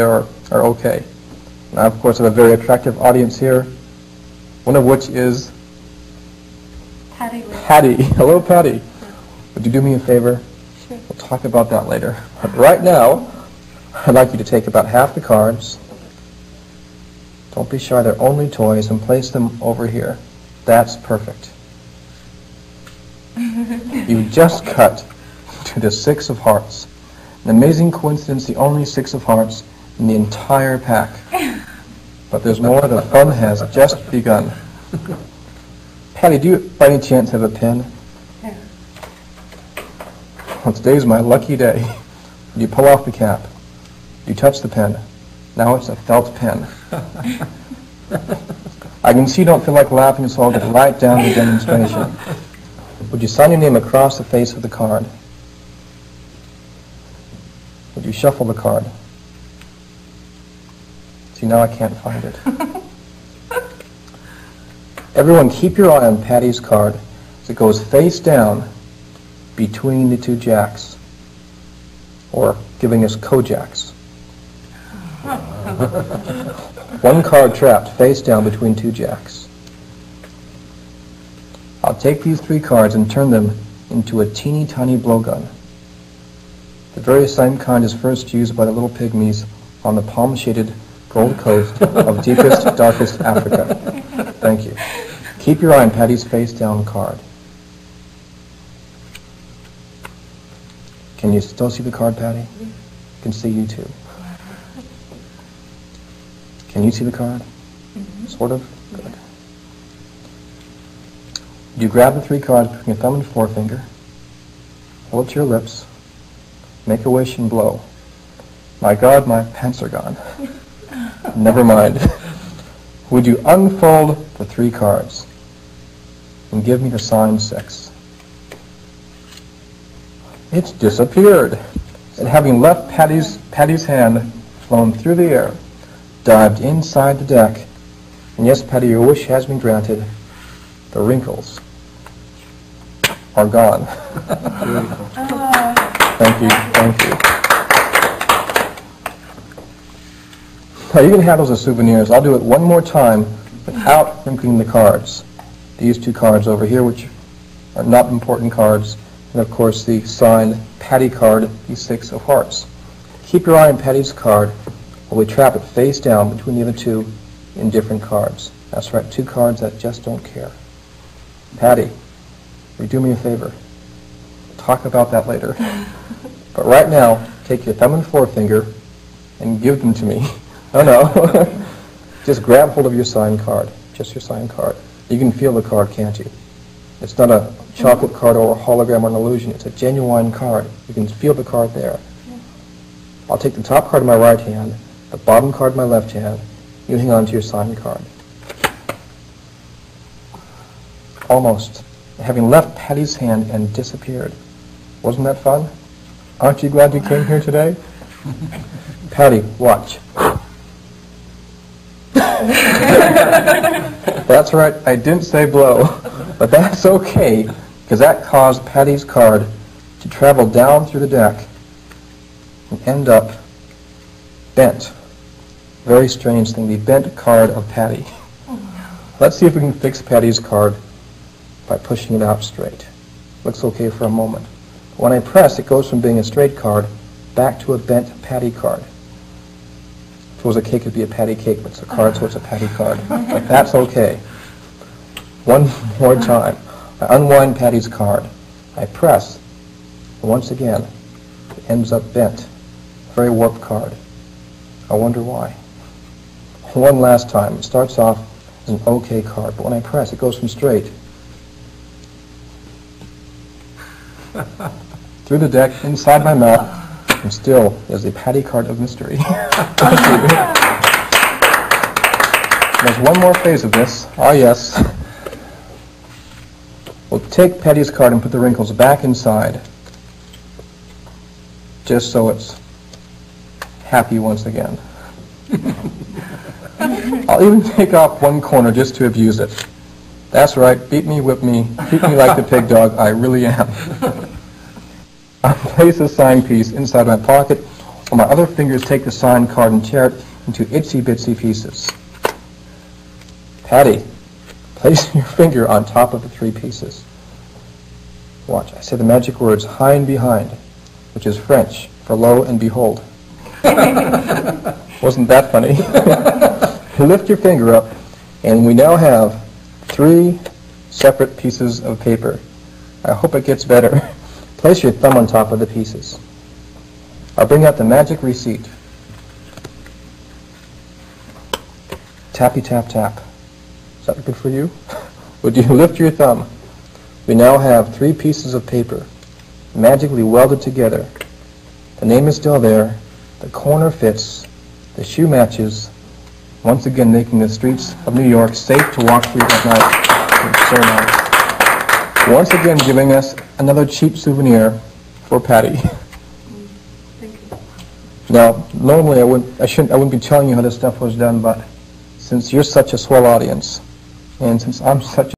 are, are okay. And I, of course, have a very attractive audience here, one of which is Patty. Patty. Hello, Patty. Would you do me a favor? Sure. We'll talk about that later. But right now, I'd like you to take about half the cards. Don't be shy, they're only toys, and place them over here. That's perfect. you just cut to the six of hearts. An amazing coincidence, the only six of hearts in the entire pack. But there's more, the fun has just begun. Patty, do you by any chance have a pen? Yeah. Well, today's my lucky day. You pull off the cap. You touch the pen. Now it's a felt pen. I can see you don't feel like laughing, so I'll get right down to the demonstration. Would you sign your name across the face of the card? Would you shuffle the card? Now I can't find it. Everyone, keep your eye on Patty's card as it goes face down between the two jacks, or giving us co-jacks. One card trapped face down between two jacks. I'll take these three cards and turn them into a teeny tiny blowgun. The very same kind is first used by the little pygmies on the palm-shaded gold coast of deepest, darkest Africa. Thank you. Keep your eye on Patty's face down card. Can you still see the card, Patty? I can see you too. Can you see the card? Mm-hmm. Sort of? Good. You grab the three cards between your thumb and forefinger, hold it to your lips, make a wish and blow. My God, my pants are gone. Never mind. Would you unfold the three cards and give me the sign six? It's disappeared. And having left Patty's, Patty's hand flown through the air, dived inside the deck, and yes, Patty, your wish has been granted. The wrinkles are gone. Ah. Thank you, thank you. Now you can have those as souvenirs. I'll do it one more time without wrinkling the cards. These two cards over here, which are not important cards, and of course the signed Patty card, the six of hearts. Keep your eye on Patty's card while we trap it face down between the other two in different cards. That's right, two cards that just don't care. Patty, will you do me a favor? Talk about that later. But right now, take your thumb and forefinger and give them to me. Oh no. Just grab hold of your signed card, just your signed card. You can feel the card, can't you? It's not a chocolate card or a hologram or an illusion. It's a genuine card. You can feel the card there. I'll take the top card in my right hand, the bottom card in my left hand. You hang on to your signed card. Almost. Having left Patty's hand and disappeared. Wasn't that fun? Aren't you glad you came here today? Patty, watch. That's right, I didn't say blow, but that's okay, because that caused Patty's card to travel down through the deck and end up bent. Very strange thing, the bent card of Patty. Let's see if we can fix Patty's card by pushing it out straight. Looks okay for a moment. When I press, it goes from being a straight card back to a bent Patty card. Was a cake, it'd be a patty cake, but it's a card, so it's a patty card. But that's okay. One more time. I unwind Patty's card. I press. Once again, it ends up bent. Very warped card. I wonder why. One last time. It starts off as an okay card, but when I press, it goes from straight through the deck, inside my mouth, and still is a patty cart of mystery. There's one more phase of this. Ah, yes. We'll take Patty's card and put the wrinkles back inside, just so it's happy once again. I'll even take off one corner just to abuse it. That's right, beat me, whip me, treat me like the pig dog I really am. I'll place the sign piece inside my pocket while my other fingers, take the signed card and tear it into itsy bitsy pieces. Patty, place your finger on top of the three pieces. Watch, I say the magic words high and behind, which is French for lo and behold. Wasn't that funny? Lift your finger up, and we now have three separate pieces of paper. I hope it gets better. Place your thumb on top of the pieces. I'll bring out the magic receipt. Tappy tap tap. Is that good for you? Would you lift your thumb? We now have three pieces of paper magically welded together. The name is still there. The corner fits. The shoe matches. Once again making the streets of New York safe to walk through at night. So nice. Once again giving us another cheap souvenir for Patty. Thank you. Now, normally I wouldn't, I shouldn't, I wouldn't be telling you how this stuff was done, but since you're such a swell audience, and since I'm such